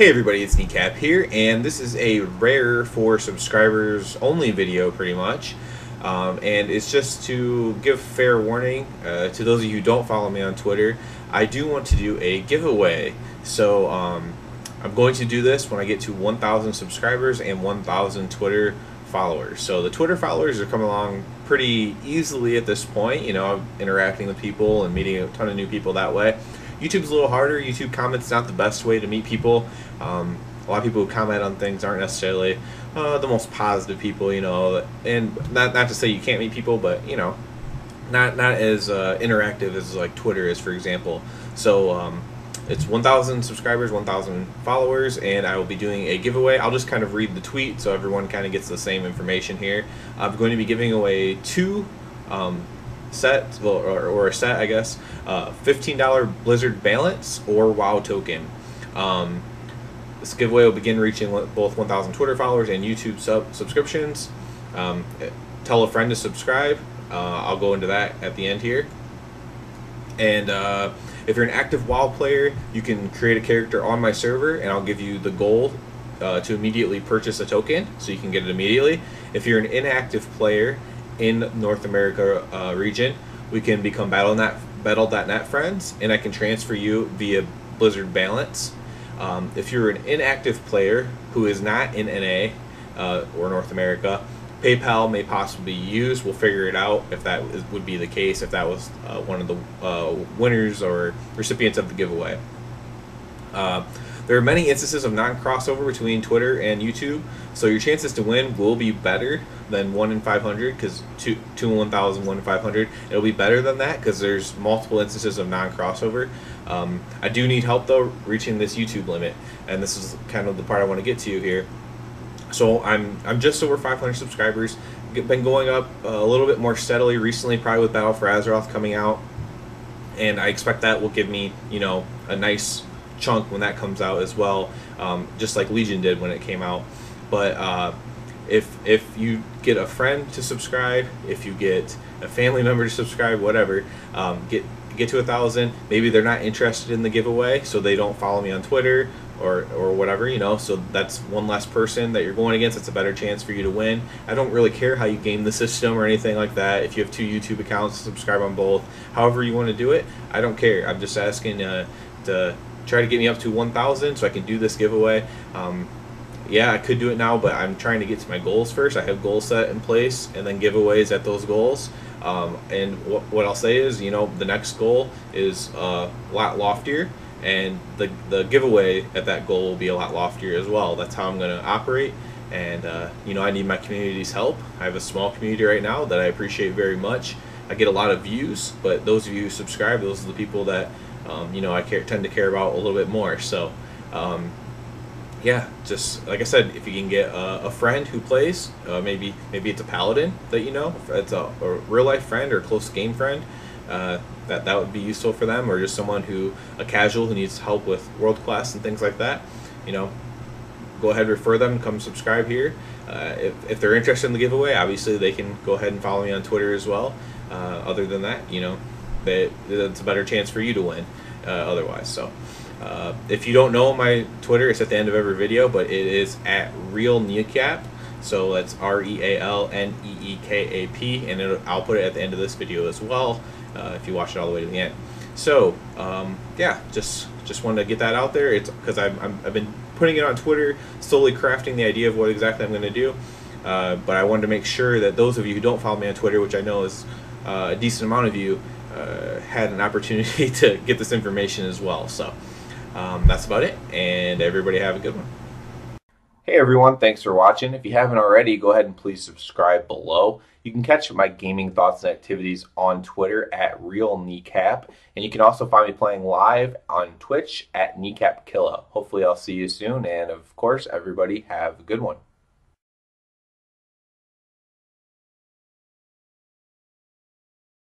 Hey everybody, it's Neekap here, and this is a rare for subscribers only video pretty much. Um, and it's just to give fair warning uh, to those of you who don't follow me on Twitter. I do want to do a giveaway, so um, I'm going to do this when I get to 1,000 subscribers and 1,000 Twitter followers. So the Twitter followers are coming along pretty easily at this point. You know, I'm interacting with people and meeting a ton of new people that way. YouTube's a little harder. YouTube comments not the best way to meet people. Um, a lot of people who comment on things aren't necessarily uh, the most positive people, you know. And not not to say you can't meet people, but you know, not not as uh, interactive as like Twitter is, for example. So um, it's 1,000 subscribers, 1,000 followers, and I will be doing a giveaway. I'll just kind of read the tweet so everyone kind of gets the same information here. I'm going to be giving away two um, set, well, or, or, a set, I guess, uh, $15 Blizzard balance or WoW token. Um, this giveaway will begin reaching both 1,000 Twitter followers and YouTube sub subscriptions. Um, tell a friend to subscribe. Uh, I'll go into that at the end here. And uh, if you're an active WoW player, you can create a character on my server, and I'll give you the gold uh, to immediately purchase a token, so you can get it immediately. If you're an inactive player in North America uh, region, we can become Battle.net Battle.net friends, and I can transfer you via Blizzard Balance. Um, if you're an inactive player who is not in NA uh, or North America, PayPal may possibly be used. We'll figure it out if that would be the case, if that was uh, one of the uh, winners or recipients of the giveaway. There are many instances of non-crossover between Twitter and YouTube, so your chances to win will be better than 1 in 500, because 2, 2 in 1,000, 1 in 500. It'll be better than that, because there's multiple instances of non-crossover. Um, I do need help, though, reaching this YouTube limit, and this is kind of the part I want to get to you here. So I'm, I'm just over 500 subscribers, been going up a little bit more steadily recently, probably with Battle for Azeroth coming out, and I expect that will give me, you know, a nice chunk when that comes out as well, um, just like Legion did when it came out. But uh, if if you get a friend to subscribe, if you get a family member to subscribe, whatever, um, get get to a thousand. Maybe they're not interested in the giveaway, so they don't follow me on Twitter or or whatever, you know. So that's one less person that you're going against. It's a better chance for you to win. I don't really care how you game the system or anything like that. If you have two YouTube accounts, subscribe on both. However you want to do it, I don't care. I'm just asking uh, to try to get me up to 1,000 so I can do this giveaway. Um, yeah, I could do it now, but I'm trying to get to my goals first. I have goals set in place and then giveaways at those goals. Um, and what, what I'll say is, you know, the next goal is uh, a lot loftier, and the, the giveaway at that goal will be a lot loftier as well. That's how I'm going to operate. And, uh, you know, I need my community's help. I have a small community right now that I appreciate very much. I get a lot of views, but those of you who subscribe, those are the people that um, you know, I care, tend to care about a little bit more. So, um, yeah, just like I said, if you can get a, a friend who plays, uh, maybe maybe it's a paladin that you know, it's a, a real life friend or a close game friend, uh, that that would be useful for them, or just someone who a casual who needs help with world class and things like that. You know, go ahead refer them, come subscribe here. Uh, if, if they're interested in the giveaway, obviously they can go ahead and follow me on Twitter as well. Uh, other than that, you know, that it's a better chance for you to win uh, otherwise. So. Uh, if you don't know my Twitter, it's at the end of every video, but it is at Real Neekap. So that's R E A L N E E K A P, and I'll put it at the end of this video as well uh, if you watch it all the way to the end. So um, yeah, just just wanted to get that out there. It's because I've, i have been putting it on Twitter, slowly crafting the idea of what exactly I'm going to do. Uh, but I wanted to make sure that those of you who don't follow me on Twitter, which I know is uh, a decent amount of you, uh, had an opportunity to get this information as well. So um, that's about it, and everybody have a good one. Hey everyone, thanks for watching. If you haven't already, go ahead and please subscribe below. You can catch my gaming thoughts and activities on Twitter at Real Neekap, and you can also find me playing live on Twitch at Neekap Killa. Hopefully I'll see you soon, and of course, everybody have a good one.